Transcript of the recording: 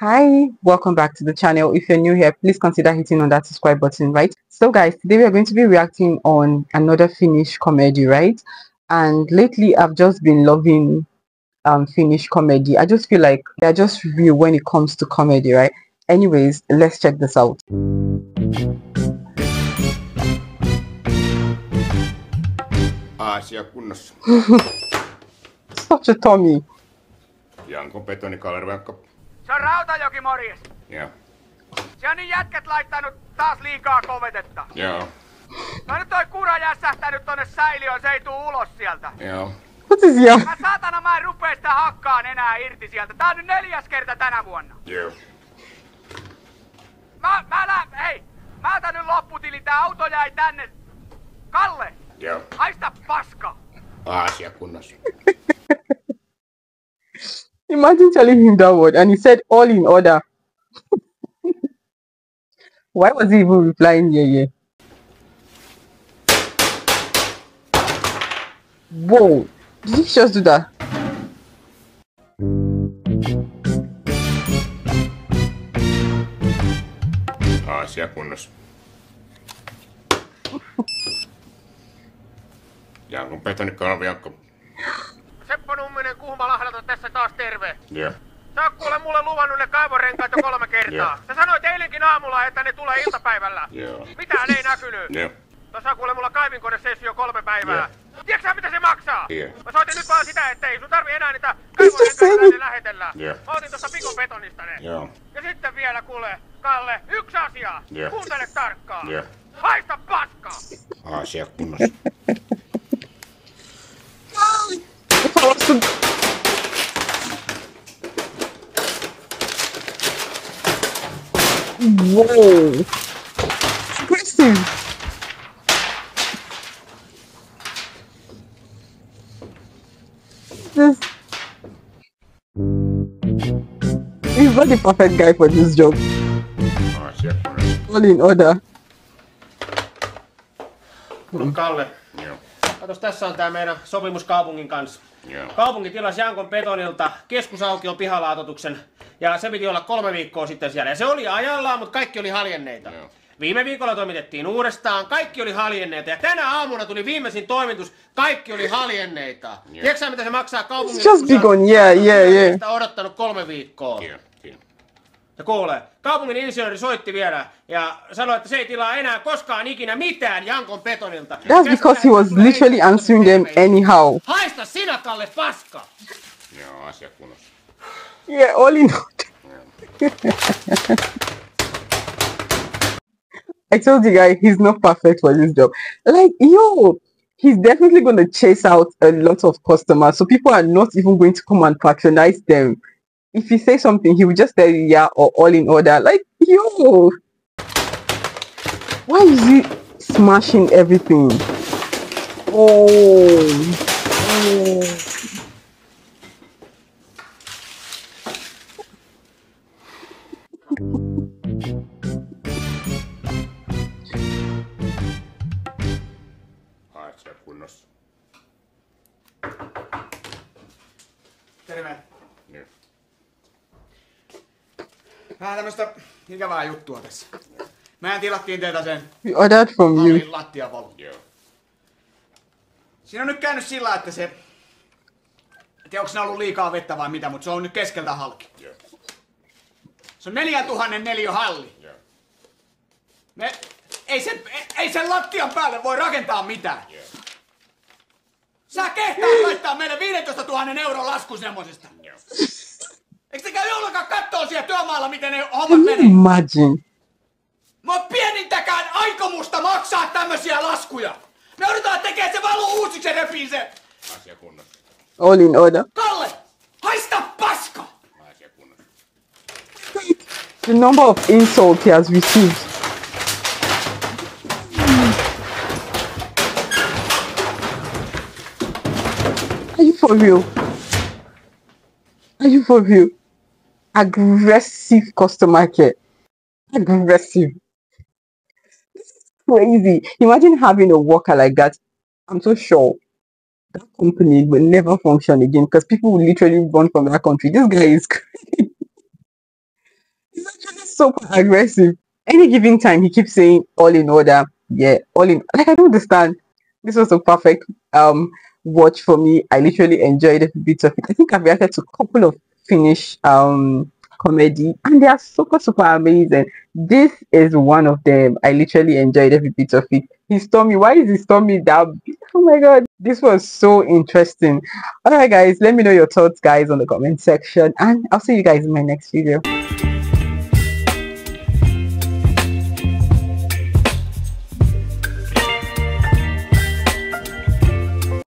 Hi, welcome back to the channel. If you're new here, please consider hitting on that subscribe button, right? So guys, today we are going to be reacting on another Finnish comedy, right? And lately I've just been loving um Finnish comedy. I just feel like they're just real when it comes to comedy, right? Anyways, let's check this out. Such a Tommy. Janko Petoni Kalervenkko. Se on Rautajoki morjes. Joo. Se on niin jätket laittanut taas liikaa kovetetta. Joo. No nyt toi kura jässähtänyt tonne säiliöön, se ei tuu ulos sieltä. Joo. What is your Mä saatana mä en rupee sitä hakkaan enää irti sieltä. Tää on nyt neljäs kerta tänä vuonna. Joo. Mä, mä lä... Hei! Mä otan nyt lopputili, tää auto jäi tänne. Kalle! Joo. Haista paska! Asia kunnossa. Imagine telling him that word and he said all in order. Why was he even replying yeah yeah? Whoa, did he just do that? Asia kunnossa. Janko Petoni Kalervenkko. Seppo Kuhmalahdelta tässä taas terve. Joo. Sä oot kuule mulle luvannut ne kaivorenkaat jo kolme kertaa. Joo. Sä sanoit eilenkin aamulla, että ne tulee iltapäivällä. Joo. Mitään ei näkynyt. Joo. Tuossa on kuule mulla kaivinkone-sessio kolme päivää. Tiedätkö sä, mitä se maksaa? Tiedän. Mä soitin nyt vaan sitä, ettei sun tarvi enää niitä kaivorenkaita it. ne lähetellä. Joo. Mä otin tuossa pikon betonista ne. Joo. Ja sitten vielä kuule, Kalle, yksi asia. Joo. Kuuntele tarkkaan. Joo. Haista paskaa! Asia kunnossa. Aggressive. This He's not the perfect guy for this job. All in order. Kalle, Joo. Katos tässä on tää meidän sopimus kaupungin kanssa. Joo. Kaupunki tilasi Jankon Betonilta keskusaukion pihalaatotuksen ja se piti olla kolme viikkoa sitten siellä. Ja se oli ajallaan, mutta kaikki oli haljenneita. Joo. Viime viikolla toimitettiin uudestaan, kaikki oli haljenneita. Ja tänä aamuna tuli viimeisin toimitus, kaikki oli haljenneita. Tiedätkö sä, mitä se maksaa kaupungille? It's just big on, yeah, yeah, yeah. sitä odottanut kolme viikkoa. Joo. Ja kuule, kaupungin insinööri soitti vielä ja sanoi, että se ei tilaa enää koskaan ikinä mitään Jankon Betonilta. That's because he was literally answering them anyhow. Haista sinä, Kalle, paska! Joo. Asia kunnossa. Yeah, all in. I told you guys he's not perfect for this job. Like, yo, he's definitely going to chase out a lot of customers. So people are not even going to come and patronize them. If you say something, he will just tell you, yeah, or all in order. Like, yo, why is he smashing everything? Oh, oh. Asia kunnossa. Terve. Joo. Vähän tämmöstä ikävää juttua tässä. Mehän tilattiin teiltä sen We ordered from you. Joo. Siinä on nyt käynyt sillä, että se... En tiedä, onko siinä ollut liikaa vettä vai mitä, mutta se on nyt keskeltä halki. Joo. Se on 4000 neliö halli. Joo. Me, ei, sen, ei sen lattian päälle voi rakentaa mitään. Joo. Sä kehtaat laittaa meille 15 000 euron lasku semmosesta. Joo. Työmaalla, miten ne hommat menee? imagine? Mä oon pienintäkään aikomusta maksaa tämmösiä laskuja. Me joudutaan tekemään se valu uusiksi ja repii se. Asia kunnossa. All in order. Kalle, haista paska! Asia kunnossa. The number of insults he has received. Are you for real? Are you for real? Aggressive customer care. Aggressive. Crazy. Imagine having a worker like that. I'm so sure that company will never function again because people will literally run from that country. This guy is crazy. He's actually super aggressive. Any given time, he keeps saying all in order. Yeah, all in. Like I don't understand. This was a perfect um watch for me. I literally enjoyed every bit of it. I think I've reacted to a couple of Finnish um comedy and they are super super amazing. This is one of them. I literally enjoyed every bit of it. His tummy, why is his tummy down? Oh my god, this was so interesting. Alright guys, let me know your thoughts guys on the comment section and I'll see you guys in my next video.